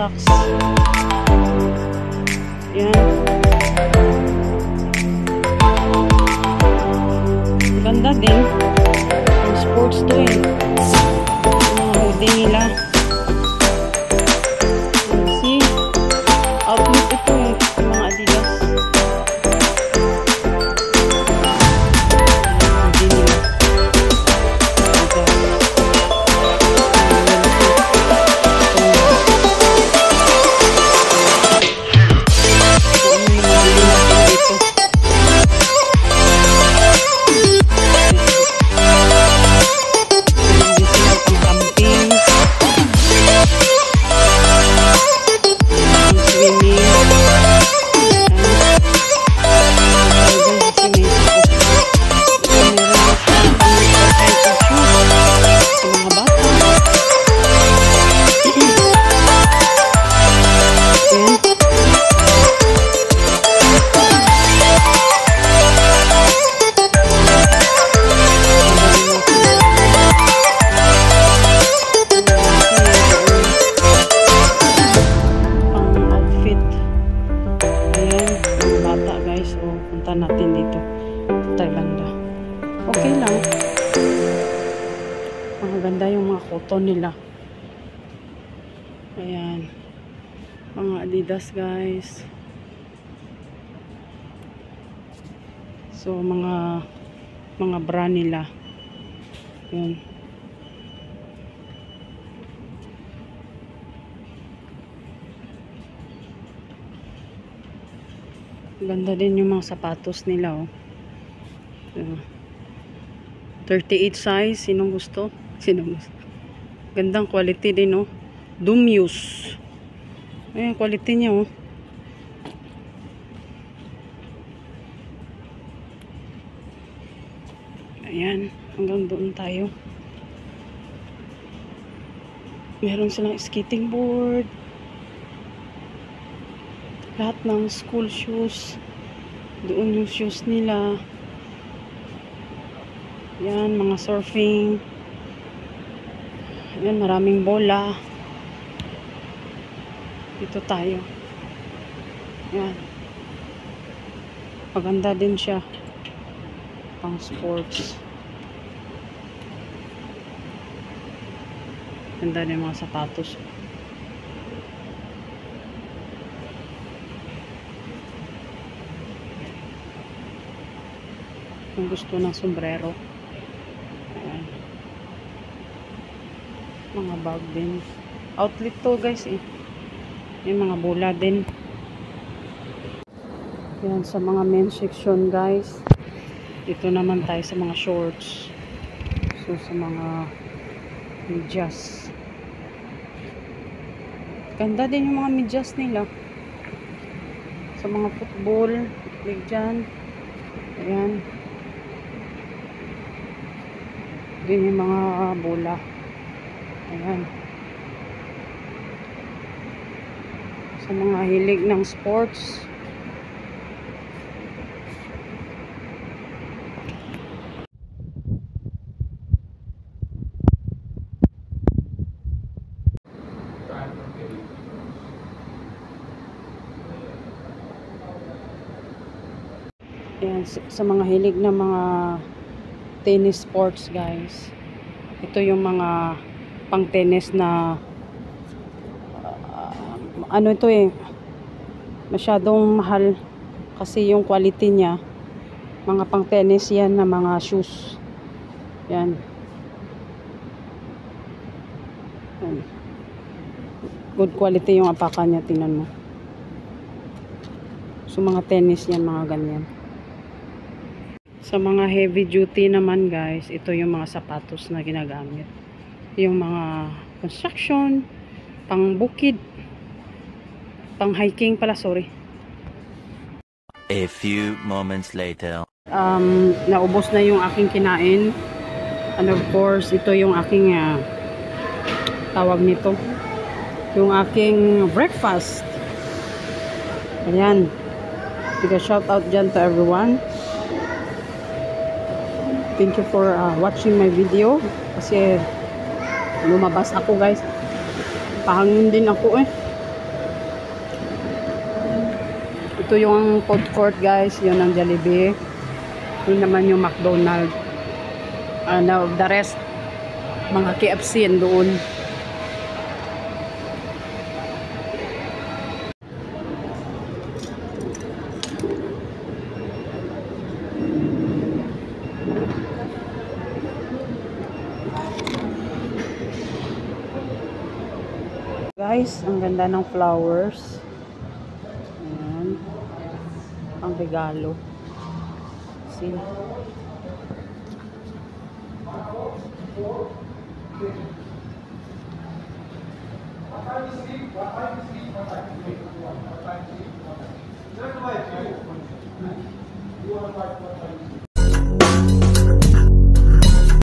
socks. Yan. Ganda din. Sports to eh. Mga ganda yung mga cotton nila. Ayan. Mga Adidas guys. So, mga mga bra nila. Yun. Ganda din yung mga sapatos nila, oh. So, 38 size. Sinong gusto? Gusto? Gandang quality din, oh. Dumuse. Ayan, quality niya, oh. Ayan, hanggang doon tayo. Meron silang skating board. Lahat ng school shoes. Doon yung shoes nila. Yan, mga surfing. Yan, maraming bola. Dito tayo. Yan. Maganda din siya. Pang sports. Ganda din mga sapatos. Kung gusto ng sombrero. Mga bag din. Outlet to guys eh. May mga bola din. Yan sa mga men's section guys. Dito naman tayo sa mga shorts. So sa mga medyas. Ganda din yung mga medyas nila. Sa mga football, lig dyan. Ayan. Din yung mga bola. Ayan. Sa mga hilig ng sports. Ayan, sa mga hilig ng mga tennis sports guys. Ito yung mga pang tennis na ah, ano ito eh masyadong mahal kasi yung quality niya. Mga pang tennis yan na mga shoes. Yan. Good quality yung apakan niya tingnan mo. So mga tennis yan mga ganyan. Sa mga heavy duty naman guys, ito yung mga sapatos na ginagamit. Yung mga construction, pang bukid, pang hiking pala, sorry. A few moments later. Um, naubos na yung aking kinain. And of course, ito yung aking ah, tawag nito. Yung aking breakfast. Ayan. Big shout out dyan to everyone. Thank you for uh, watching my video. Kasi lumabas ako guys. Pahangin din ako eh. Ito yung food court guys. Yun ang Jollibee. Yun naman yung McDonald's ano, ah, uh, the rest mga KFC yan doon. Guys, ang ganda ng flowers. Ayan. Ang regalo. See?